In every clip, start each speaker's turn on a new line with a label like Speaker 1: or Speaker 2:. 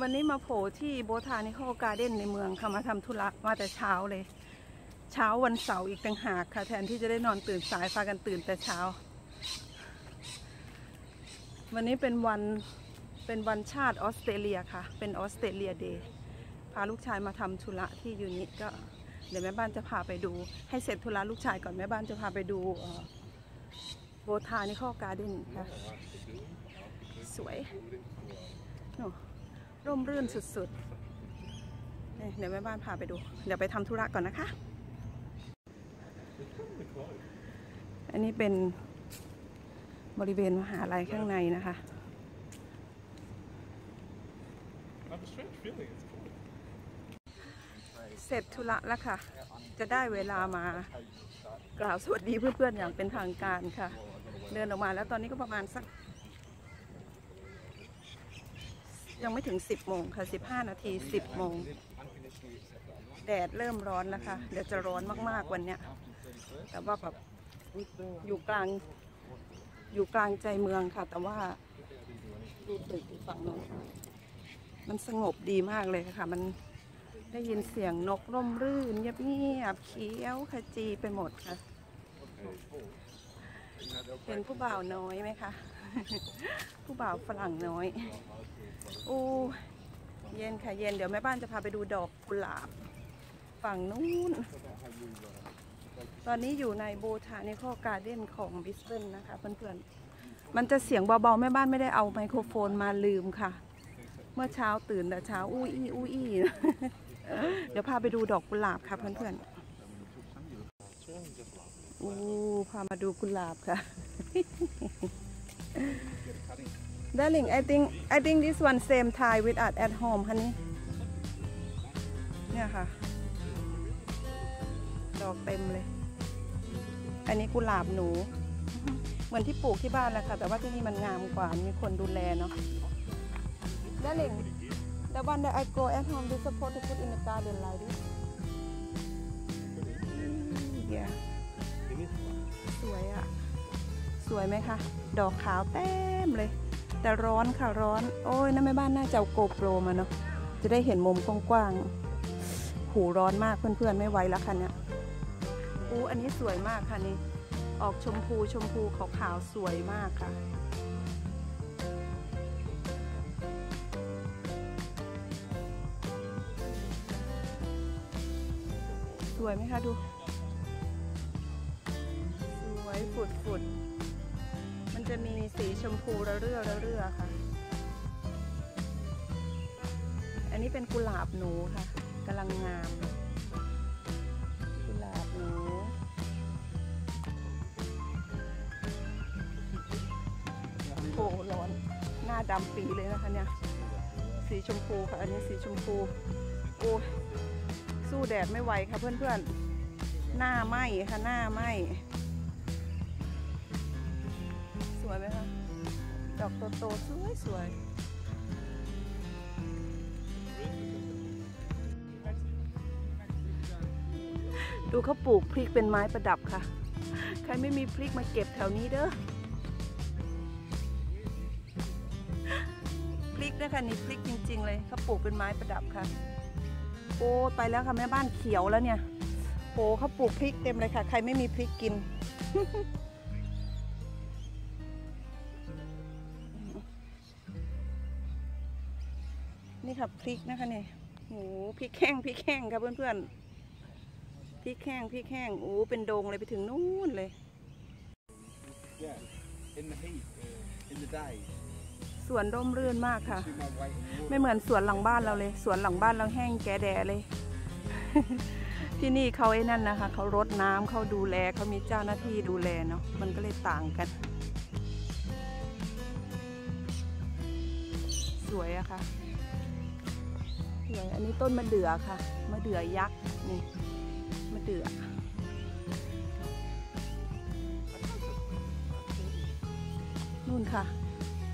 Speaker 1: วันนี้มาโผล่ที่โบทานิคอลการ์เด้นในเมืองค่ะมาทำธุระมาแต่เช้าเลย เช้าวันเสาร์อีกต่างหากค่ะ แทนที่จะได้นอนตื่นสายพากันตื่นแต่เช้า วันนี้เป็นวันเป็นวันชาติออสเตรเลียค่ะ เป็นออสเตรเลียเดย์พาลูกชายมาทำธุระที่ยูนิก็เดี๋ยวแม่บ้านจะพาไปดู ให้เสร็จธุระลูกชายก่อนแม่บ้านจะพาไปดูโบทานิคอลการ์เด้นค่ะสวยโอ้ ร่มรื่นสุดๆ เดี๋ยวแม่บ้านพาไปดู เดี๋ยวไปทำธุระก่อนนะคะ อันนี้เป็นบริเวณมหาลัยข้างในนะคะ เสร็จธุระแล้วค่ะ จะได้เวลามากล่าวสวัสดีเพื่อนๆอย่างเป็นทางการค่ะ เดินออกมาแล้วตอนนี้ก็ประมาณสัก ยังไม่ถึง 10โมงค่ะ 15 นาที 10โมงแดดเริ่มร้อนแล้วค่ะ เดี๋ยวจะร้อนมากๆวันเนี้ย แต่ว่าแบบอยู่กลางอยู่กลางใจเมืองค่ะ แต่ว่าดูตึกฝั่งโน้นมันสงบดีมากเลยค่ะ มันได้ยินเสียงนกร่มรื่นเงียบๆเขียวขจีไปหมดค่ะเห็นผู้บ่าวน้อยไหมคะ ผู้บ่าวฝรั่งน้อย อู้เย็นค่ะเย็นเดี๋ยวแม่บ้านจะพาไปดูดอกกุหลาบ ฝั่งนู้น ตอนนี้อยู่ในโบทานิคอการ์เด้นของบิสเบนนะคะเพื่อนๆ มันจะเสียงเบาๆ แม่บ้านไม่ได้เอาไมโครโฟนมาลืมค่ะ เมื่อเช้าตื่นแต่เช้าอู้อี้อู้อี้เดี๋ยวพาไปดูดอกกุหลาบค่ะเพื่อนๆอู้พามาดูกุหลาบค่ะ Darling I think I think this one same Thai with us at home honey เนี่ยค่ะ ดอกเต็มเลย อันนี้กุหลาบหนู เหมือนที่ปลูกที่บ้านแหละค่ะ แต่ว่าที่นี่มันงามกว่า มีคนดูแลเนาะ Darling the one that I go at home they supposed to put in the garden like this yeah สวยอะสวยไหมคะ ดอกขาวเต็มเลย แต่ร้อนค่ะร้อน โอ้ยนั่นแม่บ้านน่าจะเอาโกโปรมาเนาะจะได้เห็นมุมกว้างๆหูร้อนมากเพื่อนๆไม่ไหวแล้วค่ะเนี่ยอู้อันนี้สวยมากค่ะนี่ออกชมพูชมพูขาวๆสวยมากค่ะสวยไหมคะดู สีชมพูระเรื่อระเรื่อค่ะ อันนี้เป็นกุหลาบหนูค่ะกำลังงาม กุหลาบหนู โอ้ร้อน หน้าดำปีเลยนะคะเนี่ย สีชมพูค่ะ อันนี้สีชมพู โอ้ยสู้แดดไม่ไหวค่ะเพื่อนๆ หน้าไหมค่ะหน้าไหม อกโตๆสวยสวยๆดูเขาปลูกพริกเป็นไม้ประดับค่ะ ใครไม่มีพริกมาเก็บแถวนี้เด้อ พริกนะคะนี่พริกจริง ๆ เลยเขาปลูกเป็นไม้ประดับค่ะ โอ้ไปแล้วค่ะแม่บ้านเขียวแล้วเนี่ยโอ้เขาปลูกพริกเต็มเลยค่ะ ใครไม่มีพริกกิน นี่ค่ะพริกนะคะเนี่ยโอ้พริกแห้งพริกแห้งค่ะเพื่อนๆพริกแห้งพริกแห้งโอ้เป็นโดงเลยไปถึงนู่นเลย
Speaker 2: Yeah, in the heat, uh, in the day.
Speaker 1: สวนร่มรื่นมากค่ะ
Speaker 2: Do my weight in water.
Speaker 1: ไม่เหมือนสวนหลังบ้านเราเลย สวนหลังบ้านเราแห้งแกแดเลย ที่นี่เขาไอ้นั่นนะคะ เขารดน้ำเขาดูแลเขามีเจ้าหน้าที่ดูแลเนาะมันก็เลยต่างกัน สวยอะค่ะส วย อันนี้ต้นมะเดื่อค่ะ มะเดื่อยักษ์ นี่ มะเดื่อนู่นค่ะ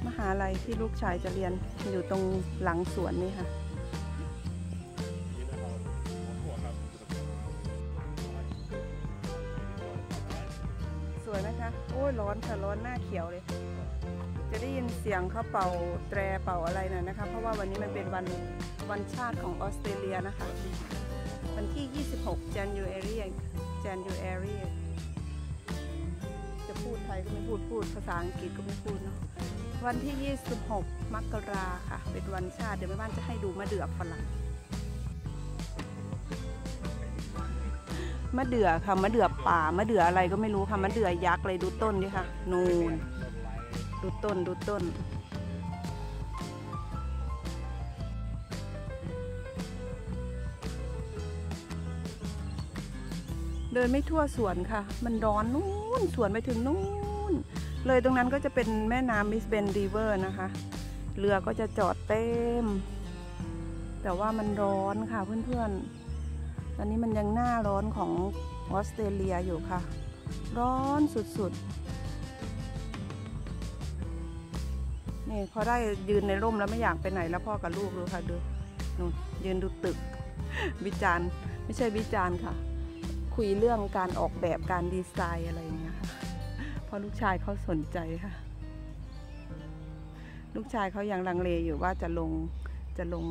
Speaker 1: มหาลัยที่ลูกชายจะเรียนอยู่ตรงหลังสวนนี่ค่ะสวยไหมคะ โอ้ยร้อนค่ะ ร้อนหน้าเขียวเลย สียงเขาเป่าแตรเป่าอะไรน่ะนะคะ เพราะว่าวันนี้มันเป็นวันวันชาติของออสเตรเลียนะคะ วันที่ 26 January January จะพูดไทยก็ไม่พูดพูดภาษาอังกฤษก็ไม่พูดเนาะวันที่ 26 มกราค่ะ เป็นวันชาติ เดี๋ยวแม่บ้านจะให้ดูมะเดื่อฝรั่งมะเดื่อค่ะมะเดื่อป่ามะเดื่ออะไรก็ไม่รู้ค่ะมะเดื่อยักษ์เลยดูต้นดิค่ะ นูน ดูต้นดูต้น เดินไม่ทั่วสวนค่ะ มันร้อนนู่นสวนไปถึงนู่น เลยตรงนั้นก็จะเป็นแม่น้ำ Brisbane River นะคะ เรือก็จะจอดเต็ม แต่ว่ามันร้อนค่ะเพื่อนๆ ตอนนี้มันยังหน้าร้อนของออสเตรเลียอยู่ค่ะ ร้อนสุดๆ นี่พอได้ยืนในร่มแล้วไม่อยากไปไหนแล้วพ่อกับลูกดูค่ะดูนู่นยืนดูตึกวิจารณ์ไม่ใช่วิจารณ์ค่ะ คุยเรื่องการออกแบบการดีไซน์อะไรอย่างเงี้ยค่ะเพราะลูกชายเขาสนใจค่ะ ลูกชายเขายังลังเลอยู่ว่าจะลงจะลง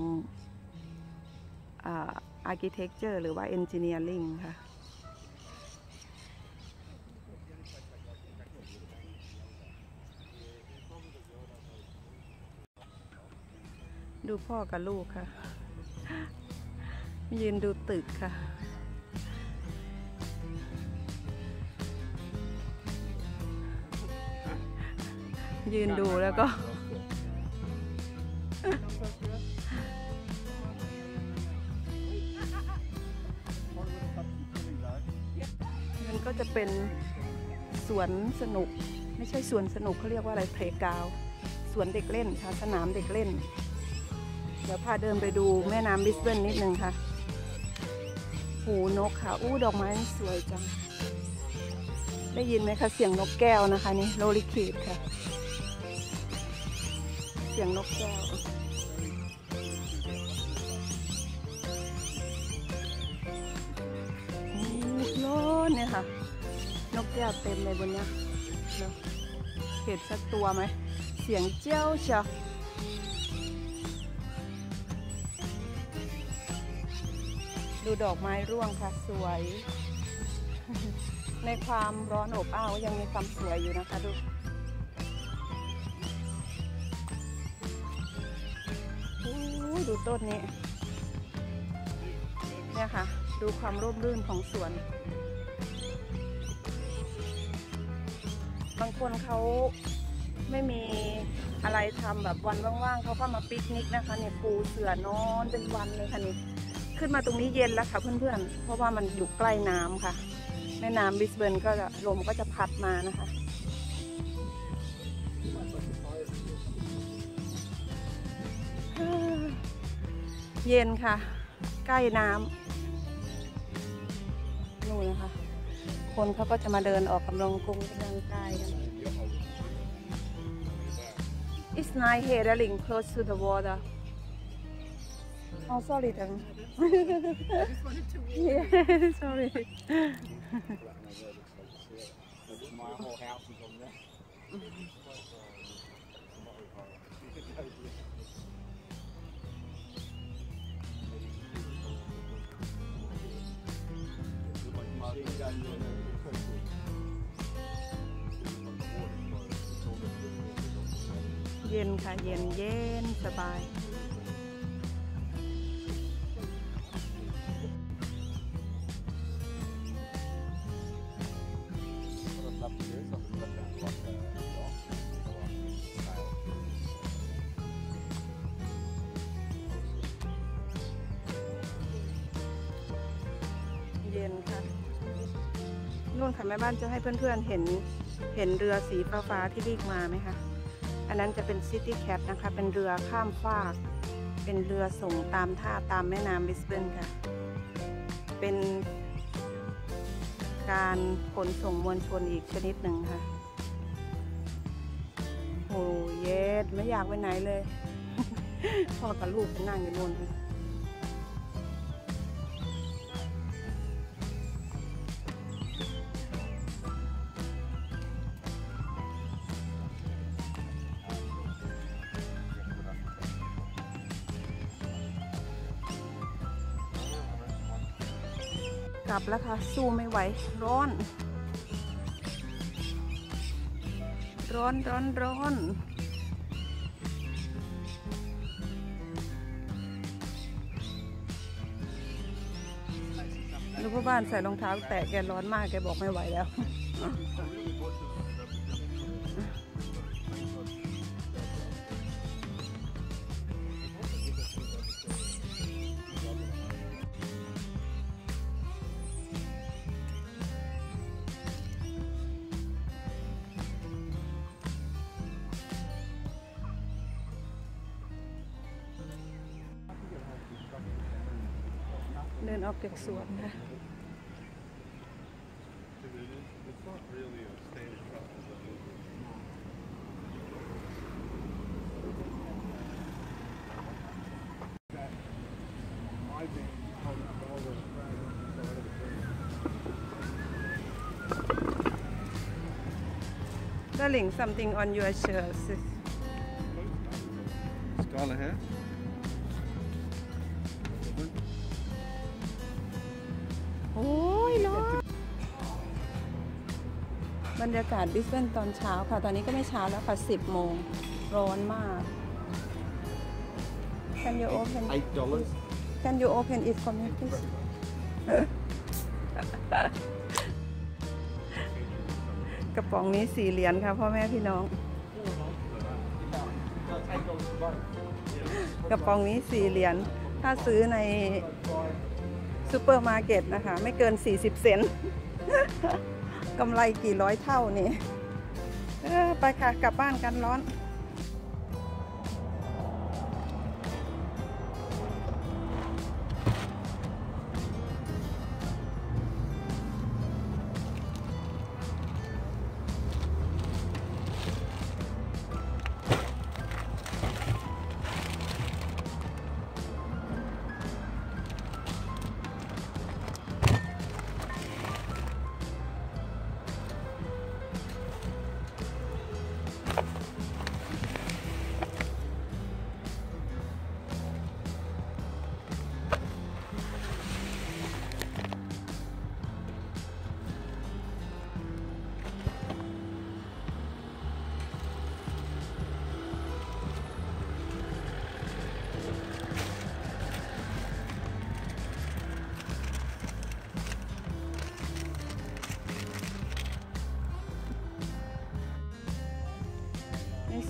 Speaker 1: อarchitecture หรือว่า engineering ค่ะ ดูพ่อกับลูกค่ะ ยืนดูตึกค่ะ ยืนดูแล้วก็ มันก็จะเป็นสวนสนุก ไม่ใช่สวนสนุกเขาเรียกว่าอะไรเพลกาวสวนเด็กเล่นค่ะ สนามเด็กเล่น ดี๋ยวพาเดินไปดูแม่น้ำบิสเบนนิดนึงค่ะ หูนกค่ะ อู้ดอกไม้สวยจัง ได้ยินไหมคะเสียงนกแก้วนะคะนี่โลลิคิดค่ะ เสียงนกแก้วอู้ร้อนเนี่ยค่ะ นกแก้วเต็มเลยบนเนี้ยเนอะเห็นสักตัวไหม เสียงเจ้าเชียว ดูดอกไม้ร่วงค่ะสวย ในความร้อนอบอ้าวยังมีความสวยอยู่นะคะดูดูต้นนี้เนี่ยค่ะ ดูความร่มรื่นของสวน บางคนเขาไม่มีอะไรทำแบบวันว่างๆเขาก็มาปิกนิกนะคะเนี่ยปูเสือนอนเป็นวันเลยค่ะนี่ ขึ้นมาตรงนี้เย็นแล้วค่ะเพื่อนๆ เพราะว่ามันอยู่ใกล้น้ำค่ะ แม่น้ำบิสเบนก็ลมก็จะพัดมานะคะ เย็นค่ะ ใกล้น้ำนู่นนะคะ คนเขาก็จะมาเดินออกกำลังกงกำลังกายกัน It's nice here, darling, close to the water. Oh, sorry, darling. Then. yeah, sorry.
Speaker 2: My whole house is on there.
Speaker 1: เย็นค่ะเย็นเย็นสบาย ค่ะแม่บ้านจะให้เพื่อนๆเห็นเห็นเรือสีฟ้าๆที่ลีกมาไหมคะ อันนั้นจะเป็นซิตี้แคทนะคะ เป็นเรือข้ามฟาก เป็นเรือส่งตามท่าตามแม่น้ำบิสเบนค่ะ เป็นการขนส่งมวลชนอีกชนิดหนึ่งค่ะโอ้เย็ดไม่อยากไปไหนเลย พ่อกับลูกนั่งอยู่นู่น กลับแล้วค่ะ สู้ไม่ไหว ร้อน ร้อนร้อนร้อนลูกพ่อบ้านใส่รองเท้า แตะแกร้อนมากแกบอกไม่ไหวแล้ว an.
Speaker 3: It's not really a standard
Speaker 1: Darling, something on your shirt.
Speaker 3: Scarlet hair?
Speaker 1: บรรยากาศบิสเบนตอนเช้าค่ะ ตอนนี้ก็ไม่เช้าแล้วค่ะ 10 โมง ร้อนมาก Can you open
Speaker 2: Eight dollars.
Speaker 1: Can you open it for me please กระป๋องนี้สี่เหรียญค่ะพ่อแม่พี่น้อง
Speaker 2: Eight dollars a boat.
Speaker 1: กระป๋องนี้สี่เหรียญถ้าซื้อในซูเปอร์มาร์เก็ตนะคะ ไม่เกิน 40 เซนต์ กำไรกี่ร้อยเท่านี่ เออ ไปค่ะ กลับบ้านกันร้อน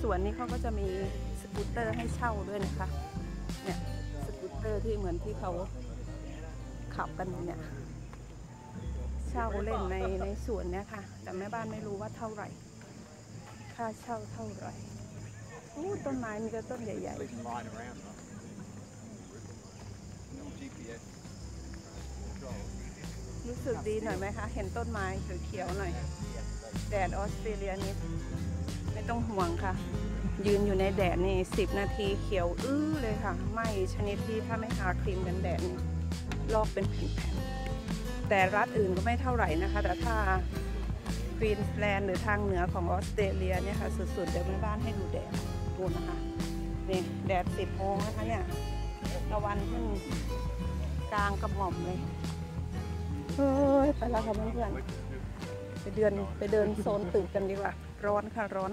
Speaker 1: วนนี้เขาก็จะมีสกูตเตอร์ให้เช่าด้วยนะคะ เนี่ยสกูตเตอร์ที่เหมือนที่เขาขับกันเนี่ยเช่าเล่นในในสวนเนี่ยค่ะ แต่แม่บ้านไม่รู้ว่าเท่าไหร่ ค่าเช่าเท่าไหร่อู้ต้นไม้มีแต่ต้นใหญ่ๆรู้สึกดีหน่อยไหมคะ เห็นต้นไม้เขียวๆหน่อย แดดออสเตรเลียนี่ ไม่ต้องห่วงค่ะ ยืนอยู่ในแดดนี่สิบนาทีเขียวอื้อเลยค่ะไหม่ชนิดที่ถ้าไม่ทาครีมกันแดดนี่ลอกเป็นแผ่นๆแต่รัฐอื่นก็ไม่เท่าไหร่นะคะ แต่ถ้าควีนสแลนด์หรือทางเหนือของออสเตรเลียเนี่ยค่ะสุดๆเดี๋ยวแม่บ้านให้ดูแดดดูนะคะนี่แดดสิบโมงนะคะเนี่ยตะวันขึ้นกลางกระหม่อมเลยเฮ้ยไปแล้วค่ะเพื่อนๆไปเดินไปเดินโซนตึกกันดีกว่า ร้อนค่ะร้อน